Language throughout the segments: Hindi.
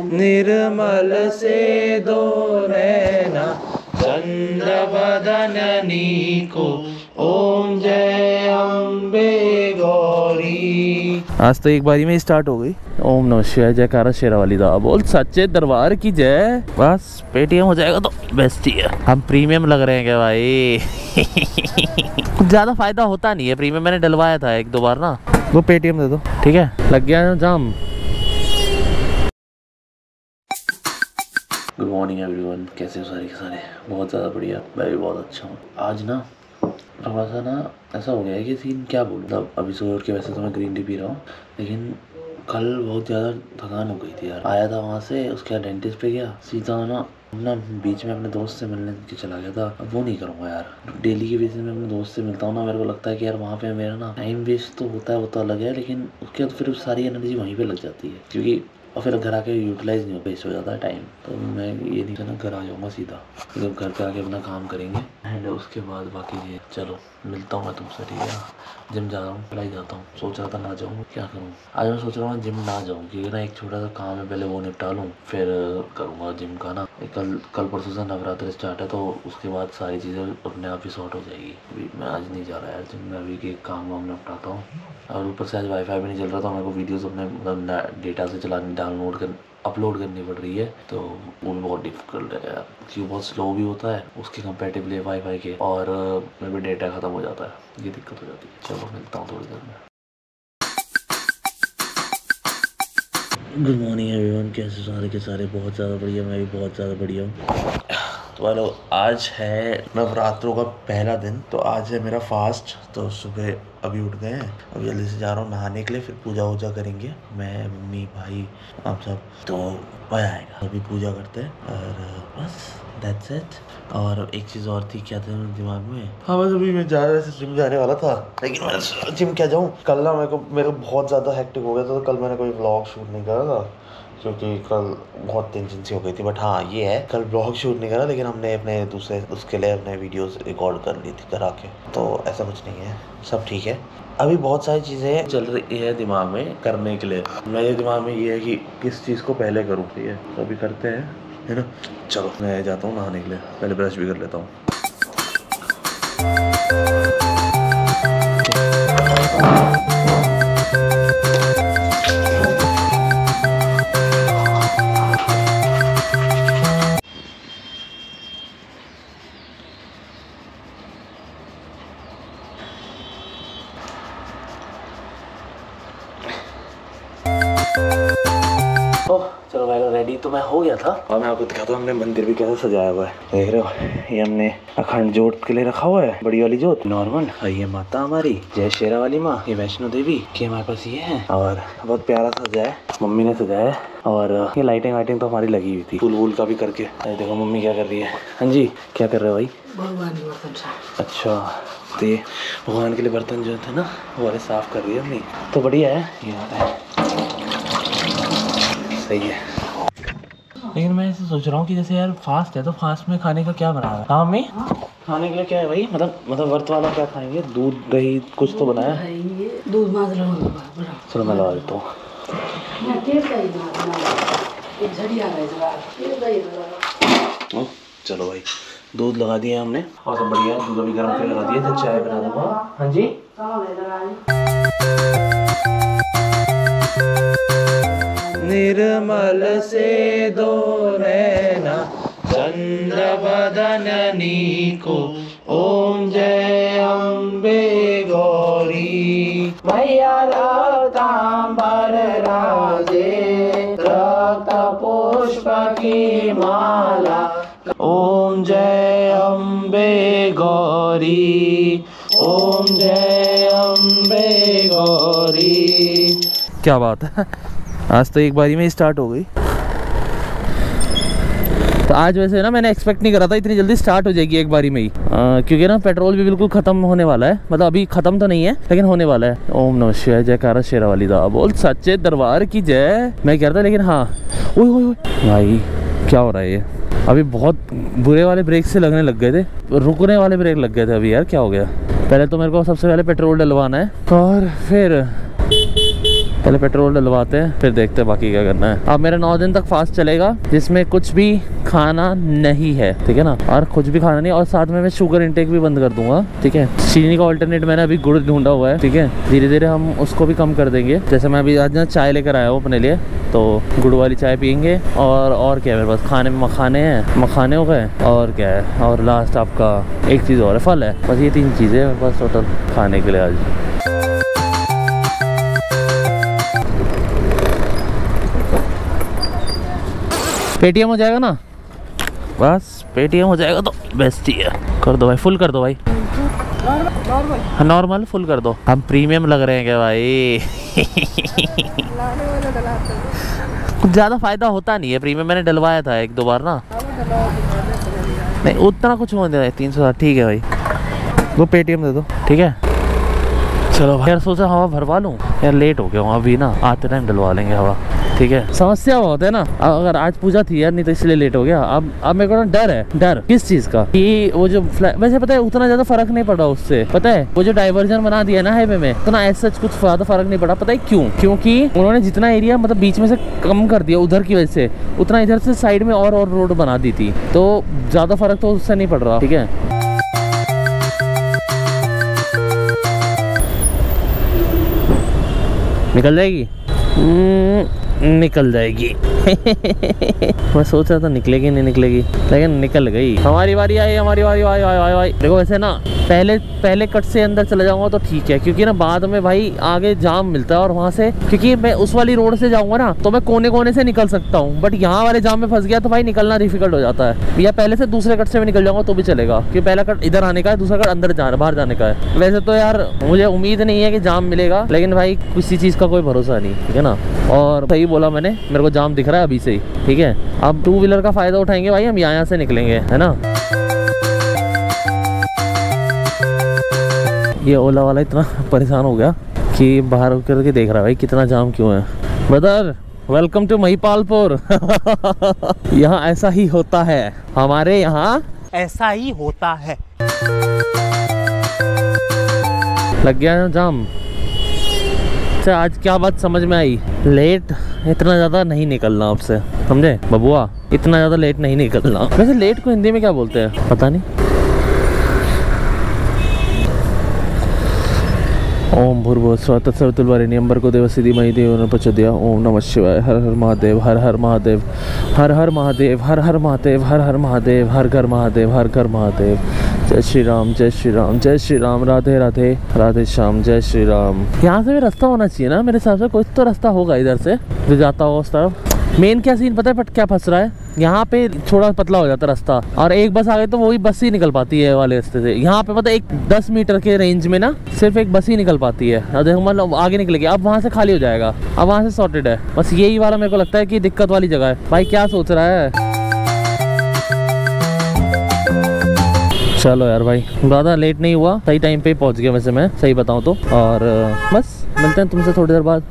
निर्मल से दो नैना चंद्र बदन नीको ओम जय अम्बे गौरी। आज तो एक बारी में स्टार्ट हो गई। ओम नमः शिवाय जयकारा शेरा वाली दा। बोल सच्चे दरबार की जय। बस पेटीएम हो जाएगा तो बेस्ट ही है। हम प्रीमियम लग रहे हैं क्या भाई? कुछ ज़्यादा फ़ायदा होता नहीं है। प्रीमियम मैंने डलवाया था एक दो बार ना। वो पेटीएम दे दो। ठीक है? लग गया जाम। गुड मॉर्निंग एवरीवन कैसे हो सारे के सारे? बहुत ज़्यादा बढ़िया। मैं भी बहुत अच्छा हूँ। आज ना, थोड़ा सा ना, ऐसा हो गया है कि सीन क्या बोलूँ? मतलब अभी सुबह के वैसे तो मैं ग्रीन टी पी रहा हूँ, लेकिन कल बहुत ज़्यादा थकान हो गई थी यार। आया था वहाँ से, उसके बाद डेंटिस्ट पे गया। सीधा ना ना बीच में अपने दोस्त से मिलने के चला गया था। अब वो नहीं करूँगा यार। डेली के बेसिस में अपने दोस्त से मिलता हूँ ना, मेरे को लगता है कि यार वहाँ पे मेरा ना टाइम वेस्ट तो होता है, वो तो अलग है, लेकिन उसके बाद फिर सारी एनर्जी वहीं पे लग जाती है। क्योंकि और फिर घर आके यूटिलाइज नहीं हो वेस्ट हो जाता है टाइम तो मैं ये नहीं करना घर आ जाऊँगा सीधा। फिर घर पे आके अपना काम करेंगे। एंड उसके बाद बाकी ये, चलो, मिलता हूँ मैं तुमसे, ठीक है? जिम जा रहा हूँ, पढ़ाई जाता हूँ। सोच रहा था ना जाऊँ, क्या करूँ? आज मैं सोच रहा हूँ जिम ना जाऊँ, क्योंकि ना एक छोटा सा काम है, पहले वो निपटा लूँ, फिर करूँगा जिम का ना। कल कल परसों से नवरात्र स्टार्ट है तो उसके बाद सारी चीज़ें अपने आप ही सॉर्ट हो जाएगी। अभी मैं आज नहीं जा रहा यार जिम में अभी के काम वाम निपटाता हूँ। और ऊपर से आज वाईफाई भी नहीं चल रहा था, मेरे को वीडियोस अपने मतलब डेटा से चलाने डाउनलोड कर अपलोड करनी पड़ रही है तो वो भी बहुत डिफ़िकल्ट है यार। क्योंकि बहुत स्लो भी होता है, उसके कंपेटिवली वाई फाई के, और मेरे भी डेटा ख़त्म हो जाता है। ये दिक्कत हो जाती है। चलो, मिलता हूँ थोड़ी देर में। गुड मॉर्निंग एवरीवन कैसे सारे के सारे बहुत ज़्यादा बढ़िया, मैं भी बहुत ज़्यादा बढ़िया हूँ। हेलो आज है नवरात्रों का पहला दिन तो आज है मेरा फास्ट तो सुबह अभी उठ गए हैं। अभी जल्दी से जा रहा हूँ नहाने के लिए, फिर पूजा वूजा करेंगे। मैं, मम्मी, भाई हम सब तो मज़ा आएगा। अभी पूजा करते हैं, और बस दैट्स इट और एक चीज़ और थी, क्या था मेरे दिमाग में? हाँ बस अभी मैं जा रहा से जिम जाने वाला था। लेकिन मैं जिम क्या जाऊँ? कल ना मेरे को मेरे को बहुत ज़्यादा हैक्टिक हो गया था तो कल मैंने कोई ब्लॉग शूट नहीं करा था। क्योंकि कल बहुत टेंशन सी हो गई थी बट हाँ ये है, कल ब्लॉग शूट नहीं करा, लेकिन हमने अपने दूसरे, उसके लिए अपने वीडियोस रिकॉर्ड कर ली थी, करा के। तो ऐसा कुछ नहीं है, सब ठीक है। अभी बहुत सारी चीज़ें चल रही है दिमाग में करने के लिए। मेरे दिमाग में ये है कि किस चीज़ को पहले करूँ, ठीक है? तो अभी करते हैं, है ना? चलो, मैं जाता हूँ नहाने के लिए, पहले ब्रश भी कर लेता हूँ। चलो भाई रेडी तो मैं हो गया था। और मैं आपको दिखाता हूँ हमने मंदिर भी कैसे सजाया हुआ है। देख रहे हो ये हमने अखंड जोत के लिए रखा हुआ है बड़ी वाली जोत। नॉर्मल और ये माता हमारी जय शेरा वाली माँ ये वैष्णो देवी की हमारे पास ये है। और बहुत प्यारा सजाया है मम्मी ने सजाया है। और ये लाइटिंग वाइटिंग तो हमारी लगी हुई थी। फूल वूल का भी करके। अरे देखो मम्मी क्या कर रही है। हाँ जी क्या कर रहे हो भाई? भगवान के अच्छा तो ये भगवान के लिए बर्तन जो थे ना वो वाले साफ़ कर रही है मम्मी। तो बढ़िया है ये है। सही है। लेकिन मैं ऐसे सोच रहा हूँ कि जैसे यार फास्ट है तो फास्ट में खाने का क्या बना रहा है? हाँ मम्मी? खाने के लिए क्या है भाई? मतलब मतलब व्रत वाला क्या खाएँगे? दूध दही कुछ तो बनाया? दूध चलो मैं लगा देता हूँ। है हाँ, चलो भाई दूध लगा दिया हमने। और सब बढ़िया दूध अभी गर्म करके लगा दिया तो चाय बना दूँगा। हाँ जी? निर्मल से दो नैना चंद्र बदन नीको ओम जय अम्बे गौरी। मैया रक्तांबर राजे रक्त पुष्प की माला, ओम जय अम्बे गौरी। ओम जय अम्बे गौरी। क्या बात है? आज तो एक बारी में स्टार्ट हो गई। तो आज वैसे ना मैंने एक्सपेक्ट नहीं करा था इतनी जल्दी स्टार्ट हो जाएगी एक बारी में ही। आ, क्योंकि ना पेट्रोल भी बिल्कुल खत्म होने वाला है। मतलब अभी खत्म तो नहीं है लेकिन होने वाला है। ओम नमः शिवाय जयकारा शेरा वाली दा। बोल सच्चे दरबार की जय। मैं कह रहा था लेकिन हाँ। ओए ओए भाई क्या हो रहा है ये? अभी बहुत बुरे वाले ब्रेक से लगने लग गए थे। रुकने वाले ब्रेक लग गए थे अभी यार क्या हो गया? पहले तो मेरे को सबसे पहले पेट्रोल डलवाना है। और फिर पहले पेट्रोल डलवाते हैं, फिर देखते हैं बाकी क्या करना है। अब मेरा नौ दिन तक फास्ट चलेगा, जिसमें कुछ भी खाना नहीं है, ठीक है ना? और कुछ भी खाना नहीं, और साथ में मैं शुगर इंटेक भी बंद कर दूँगा, ठीक है? चीनी का ऑल्टरनेट मैंने अभी गुड़ ढूंढा हुआ है, ठीक है? धीरे धीरे हम उसको भी कम कर देंगे। जैसे मैं अभी आज ना चाय लेकर आया हूँ अपने लिए तो गुड़ वाली चाय पियेंगे, और और क्या है मेरे पास? खाने में मखाने हैं, मखाने हो गए, और क्या है? और लास्ट आपका एक चीज़ और है, फल है। बस ये तीन चीज़ें मेरे पास टोटल खाने के लिए आज। पेटीएम हो जाएगा ना? बस पेटीएम हो जाएगा तो बेस्ट ही है। कर दो भाई फुल कर दो भाई। नॉर्मल फुल कर दो। हम प्रीमियम लग रहे हैं क्या भाई? कुछ ज़्यादा फ़ायदा होता नहीं है प्रीमियम मैंने डलवाया था एक दो बार ना। नहीं उतना कुछ होने दे तीन सौ ठीक है भाई। वो पेटीएम दे दो। ठीक है? चलो भाई। यार सोचा हवा भरवा लूँ। यार लेट हो गया हूँ अभी ना आते टाइम डलवा लेंगे हवा। ठीक है। समस्या बहुत है ना। अगर आज पूजा थी यार नहीं तो इसलिए लेट हो गया। अब अब मेरे को ना डर है डर। किस चीज़ का? कि वो जो फ्लै- वैसे पता है उतना ज़्यादा फ़र्क नहीं पड़ा उससे। पता है वो जो डाइवर्जन बना दिया ना हाईवे में उतना ऐसा कुछ ज़्यादा फ़र्क नहीं पड़ा। पता है क्यों? क्योंकि उन्होंने जितना एरिया मतलब बीच में से कम कर दिया उधर की वजह से उतना इधर से साइड में और और रोड बना दी थी। तो ज़्यादा फ़र्क तो उससे नहीं पड़ रहा ठीक है? निकल जाएगी? हम्म, निकल जाएगी। मैं सोच रहा था निकलेगी, नहीं निकलेगी, लेकिन निकल गई। हमारी बारी आई, हमारी बारी आई आई आई आई। देखो वैसे ना, पहले पहले कट से अंदर चले जाऊँगा तो ठीक है, क्योंकि ना बाद में भाई आगे जाम मिलता है और वहाँ से, क्योंकि मैं उस वाली रोड से जाऊँगा ना तो मैं कोने कोने से निकल सकता हूँ। बट यहाँ वाले जाम में फंस गया तो भाई निकलना डिफ़िकल्ट हो जाता है। या पहले से दूसरे कट से भी निकल जाऊँगा तो भी चलेगा, क्योंकि पहला कट इधर आने का है, दूसरा कट अंदर जा, बाहर जाने का है। वैसे तो यार, मुझे उम्मीद नहीं है कि जाम मिलेगा, लेकिन भाई किसी चीज़ का कोई भरोसा नहीं, ठीक है ना? और सही बोला मैंने मेरे को जाम दिख रहा है अभी से ही ठीक है? अब टू व्हीलर का फ़ायदा उठाएँगे भाई हम यहाँ यहाँ से निकलेंगे है ना? ये ओला वाला इतना परेशान हो गया कि बाहर करके देख रहा है भाई कितना जाम क्यों है। ब्रदर वेलकम टू महिपालपुर यहाँ ऐसा ही होता है हमारे यहाँ। ऐसा ही होता है। लग गया जाम। अच्छा आज क्या बात समझ में आई? लेट इतना ज़्यादा नहीं निकलना आपसे, समझे? बबुआ, इतना ज़्यादा लेट नहीं निकलना। वैसे लेट को हिंदी में क्या बोलते हैं? पता नहीं। ओम भूर्भुव स्व तत्सवितुर्वरेण्यं भर्गो देवस्य धीमहि धियो न प्रचोदयात् ओम नमः शिवाय। हर हर महादेव, हर हर महादेव, हर हर महादेव, हर हर महादेव, हर हर महादेव, हर घर महादेव, हर घर महादेव। जय श्री राम जय श्री राम जय श्री राम राधे राधे राधे श्याम, जय श्री राम यहाँ से भी रास्ता होना चाहिए ना, मेरे हिसाब से कुछ तो रास्ता होगा इधर से, जो जाता होगा उस तरफ़। मेन क्या सीन पता है बट क्या फंस रहा है? यहाँ पे थोड़ा पतला हो जाता रास्ता, और एक बस आ गई तो वही बस ही निकल पाती है वाले रास्ते से। यहाँ पे पता एक दस मीटर के रेंज में ना, सिर्फ़ एक बस ही निकल पाती है। मतलब आगे निकलेगी अब वहाँ से खाली हो जाएगा। अब वहाँ से सॉर्टेड है। बस यही वाला मेरे को लगता है कि दिक्कत वाली जगह है। भाई क्या सोच रहा है? चलो यार भाई। ज़्यादा लेट नहीं हुआ, सही टाइम पे ही पहुँच गया वैसे मैं, सही बताऊँ तो। और बस, मिलते हैं तुमसे थोड़ी देर बाद।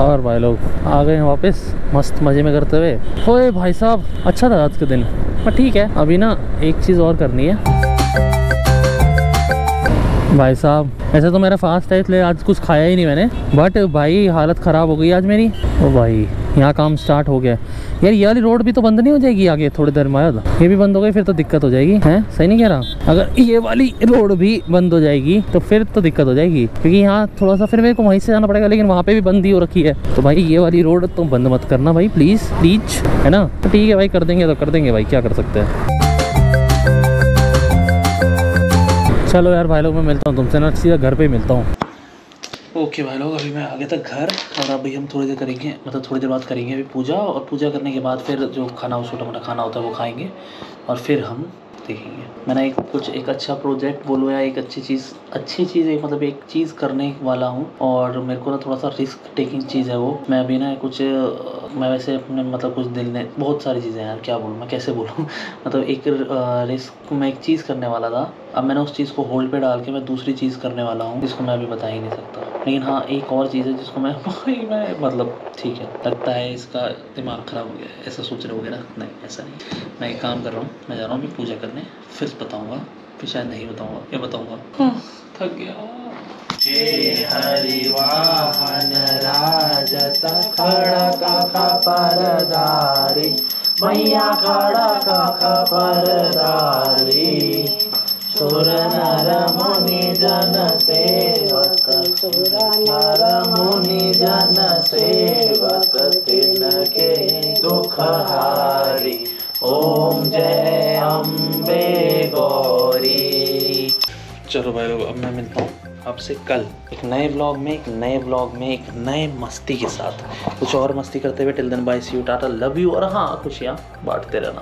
और भाई लोग, आ गए हैं वापस, मस्त मज़े में करते हुए। ओए भाई साहब अच्छा था आज के दिन। पर ठीक है, अभी ना एक चीज़ और करनी है। भाई साहब, ऐसे तो मेरा फास्ट है, इसलिए आज कुछ खाया ही नहीं मैंने। बट भाई, हालत ख़राब हो गई आज मेरी। ओ भाई, यहाँ काम स्टार्ट हो गया यार, ये वाली रोड भी तो बंद नहीं हो जाएगी आगे, थोड़ी देर बाद? ये भी बंद हो गई, फिर तो दिक्कत हो जाएगी, हैं? सही नहीं कह रहा? अगर ये वाली रोड भी बंद हो जाएगी तो फिर तो दिक्कत हो जाएगी। क्योंकि यहाँ थोड़ा सा फिर मेरे को वहीं से जाना पड़ेगा, लेकिन वहाँ पे भी बंद ही हो रखी है। तो भाई, ये वाली रोड तो बंद मत करना भाई प्लीज़ प्लीज़ है ना? तो ठीक है भाई, कर देंगे तो कर देंगे भाई, क्या कर सकते हैं? चलो यार, भाई लोग, मैं मिलता हूँ तुमसे ना, सीधा घर पे ही मिलता हूँ। ओके भाई लोग, अभी मैं आ गया था घर, और अभी हम थोड़ी देर करेंगे मतलब थोड़ी देर बाद करेंगे अभी पूजा, और पूजा करने के बाद फिर जो खाना छोटा मोटा खाना होता है, वो खाएँगे, और फिर हम देखेंगे। मैंने एक, कुछ एक अच्छा प्रोजेक्ट बोलो या एक अच्छी चीज़ अच्छी चीज़, एक मतलब एक चीज़ करने वाला हूँ, और मेरे को ना थोड़ा सा रिस्क टेकिंग चीज़ है वो। मैं अभी ना कुछ, मैं वैसे अपने मतलब कुछ दिल ने बहुत सारी चीज़ें यार, क्या बोलूँ, मैं कैसे बोलूँ? मतलब एक रिस्क मैं एक चीज़ करने वाला था अब मैंने उस चीज़ को होल्ड पे डाल के मैं दूसरी चीज़ करने वाला हूँ जिसको मैं अभी बता ही नहीं सकता। लेकिन हाँ एक और चीज़ है जिसको मैं भाई मैं मतलब ठीक है लगता है इसका दिमाग ख़राब हो गया है ऐसा सोच रहे हो गया ना? नहीं ऐसा नहीं। मैं एक काम कर रहा हूँ मैं जा रहा हूँ अभी पूजा करने फिर बताऊँगा फिर शायद नहीं बताऊँगा या बताऊँगा। हाँ, थक गया। हरिवाहन राजत खड़क परदारी मैया खड़क परदारी जन सुर नर मुनि जन तिनके दुख हारी ओम जय अम्बे गौरी चलो भाई लोग, अब मैं मिलता हूँ आपसे कल एक नए ब्लॉग में, एक नए ब्लॉग में, एक नए मस्ती के साथ। कुछ और मस्ती करते हुए टिल दिन bye see you tata love you और हाँ खुशियाँ बांटते रहना।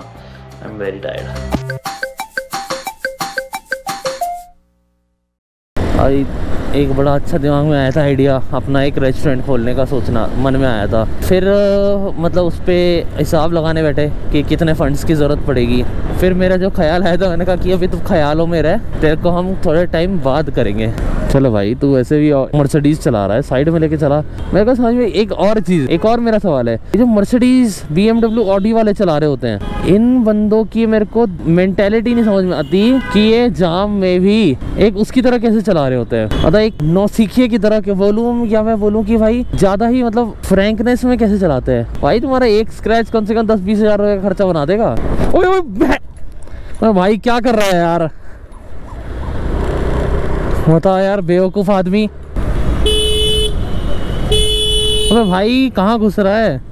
I am very tired I, एक बड़ा अच्छा दिमाग में आया था आइडिया अपना एक रेस्टोरेंट खोलने का सोचना, मन में आया था। फिर मतलब उस पर हिसाब लगाने बैठे कि कितने फंड्स की ज़रूरत पड़ेगी। फिर मेरा जो ख्याल आया था, मैंने कहा कि अभी तो ख्यालों में रह, तेरे को हम थोड़े टाइम बाद करेंगे। चलो भाई, तू वैसे भी मर्सिडीज चला रहा है साइड में लेके चला। मेरे को समझ में एक और चीज़, एक और मेरा सवाल है। जो मर्सिडीज बी एमडब्ल्यू ऑडी वाले चला रहे होते हैं, इन बंदों की मेरे को मेंटेलिटी नहीं समझ में आती कि ये जाम में भी एक उसकी तरह कैसे चला रहे होते हैं। मतलब एक नौसिखिए की तरह के बोलूँ, या मैं बोलूँ कि भाई, ज़्यादा ही मतलब फ्रैंकनेस में कैसे चलाते हैं? भाई, तुम्हारा एक स्क्रैच कम से कम दस बीस हज़ार रुपये का खर्चा बना देगा। भाई, क्या कर रहा है यार? बता यार बेवकूफ़ आदमी। अबे भाई कहाँ घुस रहा है?